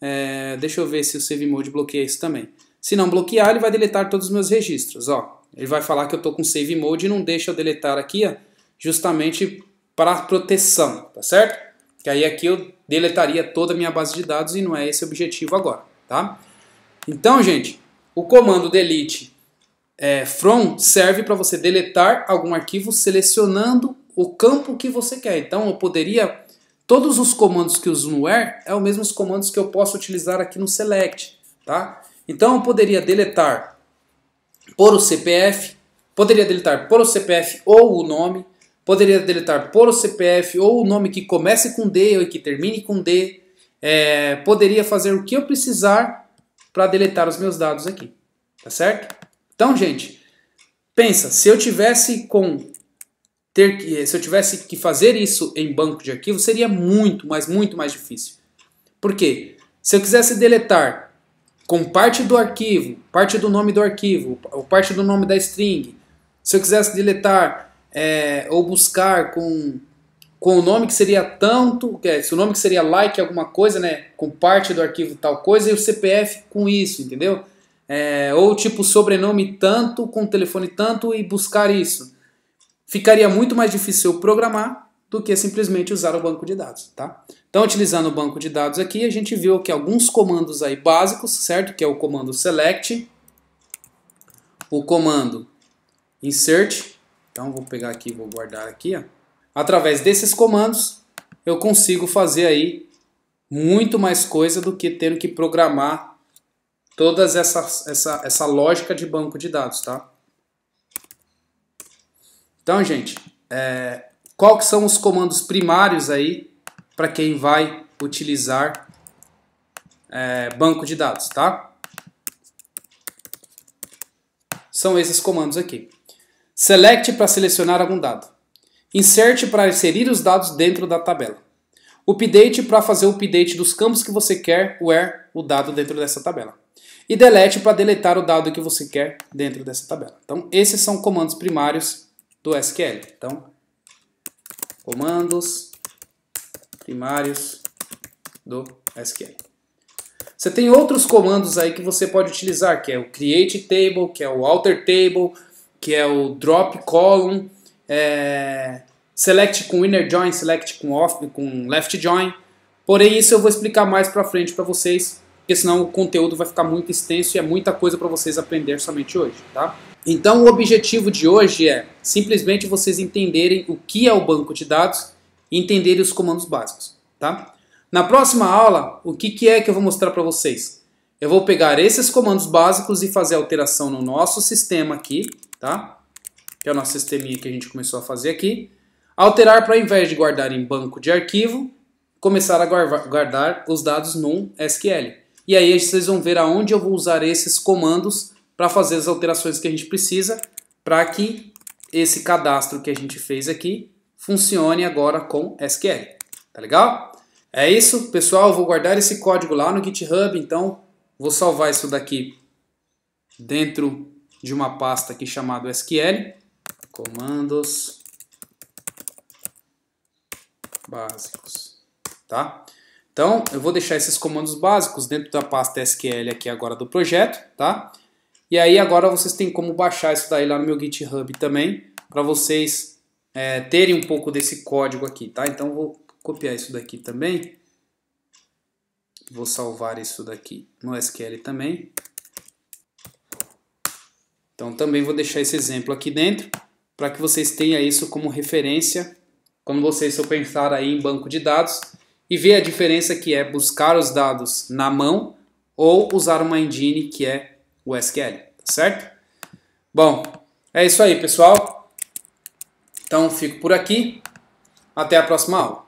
É, deixa eu ver se o save mode bloqueia isso também. Se não bloquear, ele vai deletar todos os meus registros. Ó, ele vai falar que eu estou com save mode e não deixa eu deletar aqui, ó, justamente para proteção, tá certo? Que aí aqui eu deletaria toda a minha base de dados e não é esse o objetivo agora, tá? Então, gente, o comando delete é, from serve para você deletar algum arquivo selecionando o campo que você quer. Então, eu poderia todos os comandos que uso no where é os mesmos comandos que eu posso utilizar aqui no select, tá? Então eu poderia deletar por o CPF, poderia deletar por o CPF ou o nome, poderia deletar por o CPF ou o nome que comece com D ou que termine com D, é, poderia fazer o que eu precisar para deletar os meus dados aqui, tá certo? Então, gente, pensa, se eu tivesse com ter que, se eu tivesse que fazer isso em banco de arquivos, seria muito, mas muito mais difícil. Por quê? Se eu quisesse deletar com parte do arquivo, parte do nome do arquivo, ou parte do nome da string. Se eu quisesse deletar é, ou buscar com, com o nome que seria tanto, é, se o nome que seria like alguma coisa, né, com parte do arquivo tal coisa, e o CPF com isso, entendeu? É, ou tipo sobrenome tanto, com telefone tanto e buscar isso. Ficaria muito mais difícil eu programar do que simplesmente usar o banco de dados, tá? Então, utilizando o banco de dados aqui, a gente viu que alguns comandos aí básicos, certo? Que é o comando select, o comando insert. Então, vou pegar aqui, vou guardar aqui, ó. Através desses comandos, eu consigo fazer aí muito mais coisa do que tendo que programar toda essa, essa, essa lógica de banco de dados, tá? Então, gente, é, qual que são os comandos primários aí para quem vai utilizar é, banco de dados, tá? São esses comandos aqui. Select para selecionar algum dado. Insert para inserir os dados dentro da tabela. Update para fazer o update dos campos que você quer, where o dado dentro dessa tabela. E delete para deletar o dado que você quer dentro dessa tabela. Então, esses são comandos primários do SQL. Então, comandos primários do SQL. Você tem outros comandos aí que você pode utilizar, que é o create table, que é o alter table, que é o drop column, é, select com inner join, select com, off, com left join. Porém, isso eu vou explicar mais para frente para vocês, porque senão o conteúdo vai ficar muito extenso e é muita coisa para vocês aprender somente hoje, tá? Então, o objetivo de hoje é simplesmente vocês entenderem o que é o banco de dados e entenderem os comandos básicos, tá? Na próxima aula, o que, que é que eu vou mostrar para vocês? Eu vou pegar esses comandos básicos e fazer alteração no nosso sistema aqui, tá? Que é o nosso sisteminha que a gente começou a fazer aqui. Alterar para, ao invés de guardar em banco de arquivo, começar a guardar os dados num SQL. E aí vocês vão ver aonde eu vou usar esses comandos para fazer as alterações que a gente precisa para que esse cadastro que a gente fez aqui funcione agora com SQL. Tá legal? É isso, pessoal. Eu vou guardar esse código lá no GitHub, então vou salvar isso daqui dentro de uma pasta aqui chamado SQL. Comandos básicos, tá? Então, eu vou deixar esses comandos básicos dentro da pasta SQL aqui agora do projeto, tá? E aí agora vocês têm como baixar isso daí lá no meu GitHub também, para vocês é, terem um pouco desse código aqui, tá? Então, vou copiar isso daqui também. Vou salvar isso daqui no SQL também. Então, também vou deixar esse exemplo aqui dentro, para que vocês tenham isso como referência quando vocês for pensar aí em banco de dados e ver a diferença que é buscar os dados na mão ou usar uma engine que é o SQL, tá certo? Bom, é isso aí, pessoal. Então fico por aqui. Até a próxima aula.